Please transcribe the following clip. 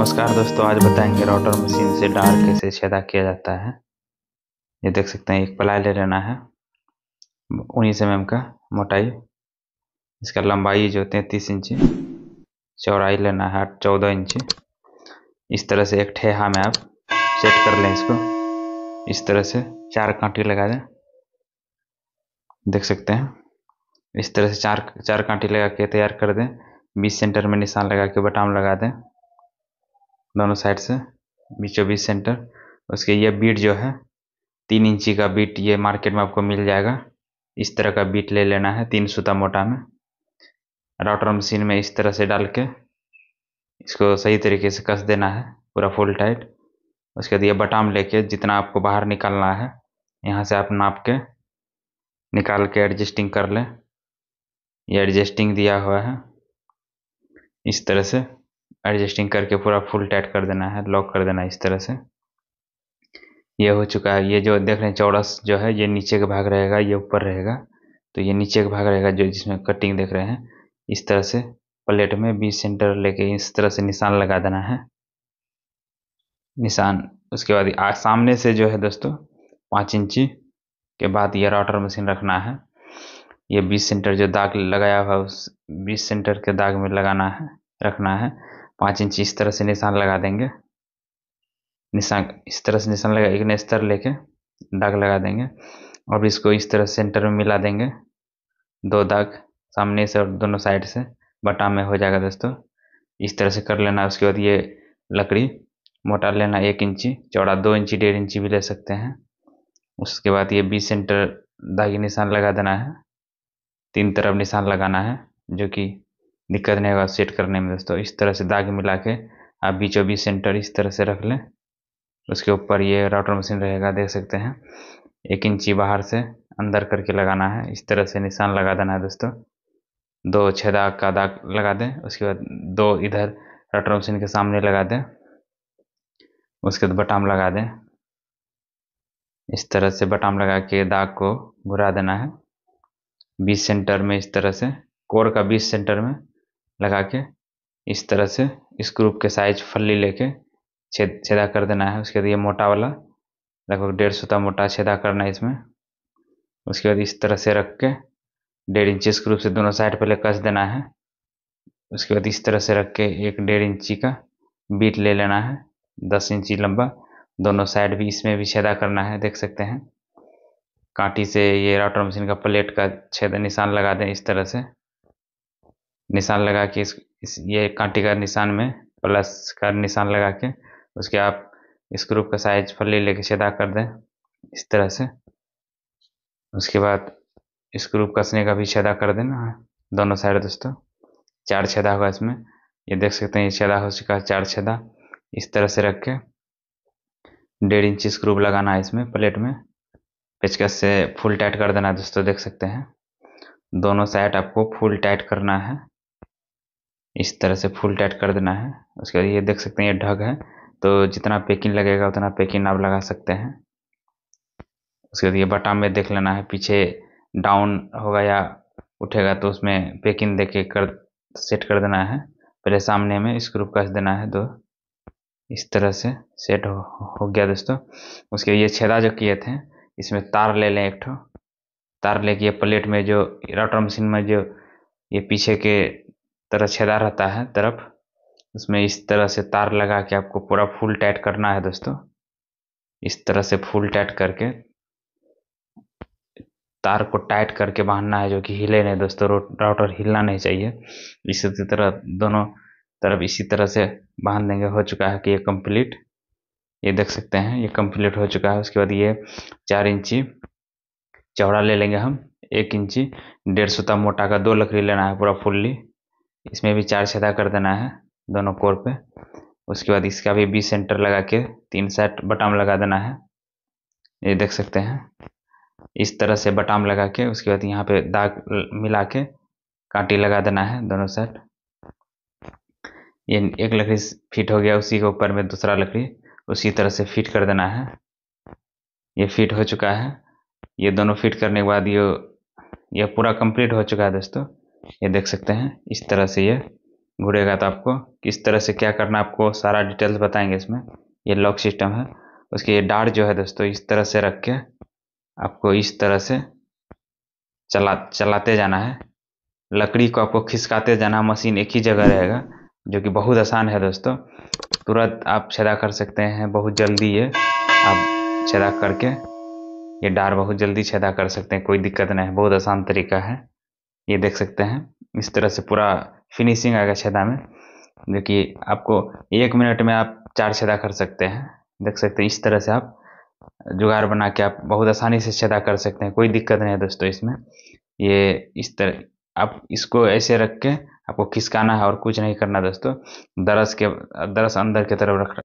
नमस्कार दोस्तों, आज बताएँगे राउटर मशीन से डार कैसे छेदा किया जाता है। ये देख सकते हैं, एक प्लाई ले लेना है। उन्नीस एम का मोटाई। इसका लंबाई जो होते हैं, तीस इंची। चौड़ाई लेना है, चौदह इंची। इस तरह से एक ठेहा में आप सेट कर लें इसको। इस तरह से चार कांटी लगा दें। देख सकते हैं। इस तरह से चार चार कांटी लगा के तैयार कर दें। बीस सेंटर में निशान लगा के बटाम लगा दें। दोनों साइड से, बीचों बीच सेंटर उसके ये बीट जो है, तीन इंची का बीट ये मार्केट में आपको मिल जाएगा। इस तरह का बीट ले लेना है, तीन सूता मोटा में। राउटर मशीन में इस तरह से डाल के इसको सही तरीके से कस देना है, पूरा फुल टाइट उसके बाद ये बटाम लेके जितना आपको बाहर निकालना है, यहाँ से आप नाप के निकाल के एडजस्टिंग कर लें। ये एडजस्टिंग दिया हुआ है, इस तरह से। एडजस्टिंग करके पूरा फुल टाइट कर देना है लॉक कर देना है इस तरह से। ये हो चुका है ये जो देख रहे हैं चौड़स जो है ये नीचे का भाग रहेगा ये ऊपर रहेगा। तो ये नीचे का भाग रहेगा जो जिसमें कटिंग देख रहे हैं इस तरह से प्लेट में बीस सेंटर लेके इस तरह से निशान लगा देना है। निशान उसके बाद आ, सामने से जो है दोस्तों पाँच इंची के बाद ये राउटर मशीन रखना है। ये बीस सेंटर जो दाग लगाया हुआ उस बीस सेंटर के दाग में लगाना है रखना है। पाँच इंच इस तरह से निशान लगा देंगे। निशान इस तरह से निशान लगा, एक स्तर लेके दाग लगा देंगे और इसको इस तरह सेंटर में मिला देंगे। दो दाग सामने से और दोनों साइड से, बटा में हो जाएगा दोस्तों। इस तरह से कर लेना, उसके बाद ये लकड़ी मोटा लेना एक इंची, चौड़ा दो इंची, डेढ़ इंची भी ले सकते हैं। उसके बाद ये बीस सेंटर दागी निशान लगा देना है। तीन तरफ़ निशान लगाना है, जो कि दिक्कत नहीं होगा सेट करने में दोस्तों। इस तरह से दाग मिला के आप बीचों बीच सेंटर इस तरह से रख लें। उसके ऊपर ये राउटर मशीन रहेगा, देख सकते हैं। एक इंची बाहर से अंदर करके लगाना है। इस तरह से निशान लगा देना है दोस्तों। दो छेदा का दाग लगा दें, उसके बाद दो इधर राउटर मशीन के सामने लगा दें। उसके बाद बटाम लगा दें। इस तरह से बटाम लगा के दाग को घुरा देना है। बीस सेंटर में इस तरह से, कोर का बीस सेंटर में लगा के इस तरह से स्क्रू के साइज़ फल्ली लेके छेद, छेदा कर देना है। उसके बाद ये मोटा वाला, लगभग डेढ़ सूता मोटा छेदा करना है इसमें। उसके बाद इस तरह से रख के डेढ़ इंची स्क्रू से दोनों साइड पहले कस देना है। उसके बाद इस तरह से रख के एक डेढ़ इंची का बीट ले लेना है। दस इंची लंबा, दोनों साइड भी इसमें भी छेदा करना है, देख सकते हैं। कांटी से ये राउटर मशीन का प्लेट का छेद निशान लगा दें इस तरह से। निशान लगा के इस, इस ये कांटी का निशान में प्लस का निशान लगा के उसके आप स्क्रू का साइज़ फली लेके छेदा कर दें इस तरह से। उसके बाद स्क्रू कसने का भी छेदा कर देना है दोनों साइड दोस्तों। चार छेदा होगा इसमें। ये देख सकते हैं ये छेदा हो चुका है चार छेदा। इस तरह से रख के डेढ़ इंच स्क्रूप लगाना है इसमें प्लेट में। पेचकस से फुल टाइट कर देना है दोस्तों देख सकते हैं। दोनों साइड आपको फुल टाइट करना है। इस तरह से फुल टाइट कर देना है। उसके बाद ये देख सकते हैं ये ढग है। तो जितना पैकिंग लगेगा उतना पैकिंग आप लगा सकते हैं। उसके बाद ये बटाम में देख लेना है पीछे डाउन होगा या उठेगा तो उसमें पैकिंग दे के कर सेट कर देना है। पहले सामने में स्क्रू कस देना है दो। इस तरह से सेट हो, हो गया दोस्तों। उसके ये छेदा जो किए थे इसमें तार ले लें एक ठो। तार लेके प्लेट में जो राउटर मशीन में जो ये पीछे के तरह छेदा रहता है तरफ़। उसमें इस तरह से तार लगा के आपको पूरा फुल टाइट करना है दोस्तों। इस तरह से फुल टाइट करके तार को टाइट करके बांधना है जो कि हिले नहीं दोस्तों राउटर हिलना नहीं चाहिए। इसी तरह दोनों तरफ़ इसी तरह से बाँध देंगे हो चुका है कि ये कंप्लीट। ये देख सकते हैं, ये कंप्लीट हो चुका है। उसके बाद ये चार इंची चौड़ा ले लेंगे हम। एक इंची, डेढ़ सूता मोटा का दो लकड़ी लेना है पूरा फुल्ली। इसमें भी चार छेदा कर देना है, दोनों कोर पे। उसके बाद इसका भी बीस सेंटर लगा के तीन सेट बटाम लगा देना है। ये देख सकते हैं। इस तरह से बटाम लगा के उसके बाद यहाँ पे दाग मिला के कांटी लगा देना है, दोनों साइड ये एक लकड़ी फिट हो गया, उसी के ऊपर में दूसरा लकड़ी, उसी तरह से फिट कर देना है। ये फिट हो चुका है। ये दोनों फिट करने के बाद ये ये पूरा कंप्लीट हो चुका है दोस्तों। ये देख सकते हैं, इस तरह से ये घुड़ेगा तो आपको। किस तरह से क्या करना आपको सारा डिटेल्स बताएँगे इसमें। ये लॉक सिस्टम है। उसके ये डार्ट जो है दोस्तों, इस तरह से रख के आपको इस तरह से चला, चलाते जाना है। लकड़ी को आपको खिसकाते जाना मशीन एक ही जगह रहेगा, जो कि बहुत आसान है दोस्तों। तुरंत आप छेदा कर सकते हैं, बहुत जल्दी ये आप छेदा करके। ये डार बहुत जल्दी छेदा कर सकते हैं, कोई दिक्कत नहीं है, बहुत आसान तरीका है। ये देख सकते हैं, इस तरह से पूरा फिनिशिंग आएगा छेदा में, जो कि आपको एक मिनट में आप चार छेदा कर सकते हैं। देख सकते हैं, इस तरह से आप जुगाड़ बना के आप बहुत आसानी से छेदा कर सकते हैं, कोई दिक्कत नहीं है दोस्तों इसमें। ये इस तरह, आप इसको ऐसे रख के आपको खिसकाना है और कुछ नहीं करना दोस्तों, दरस के, दरस अंदर की तरफ़ रख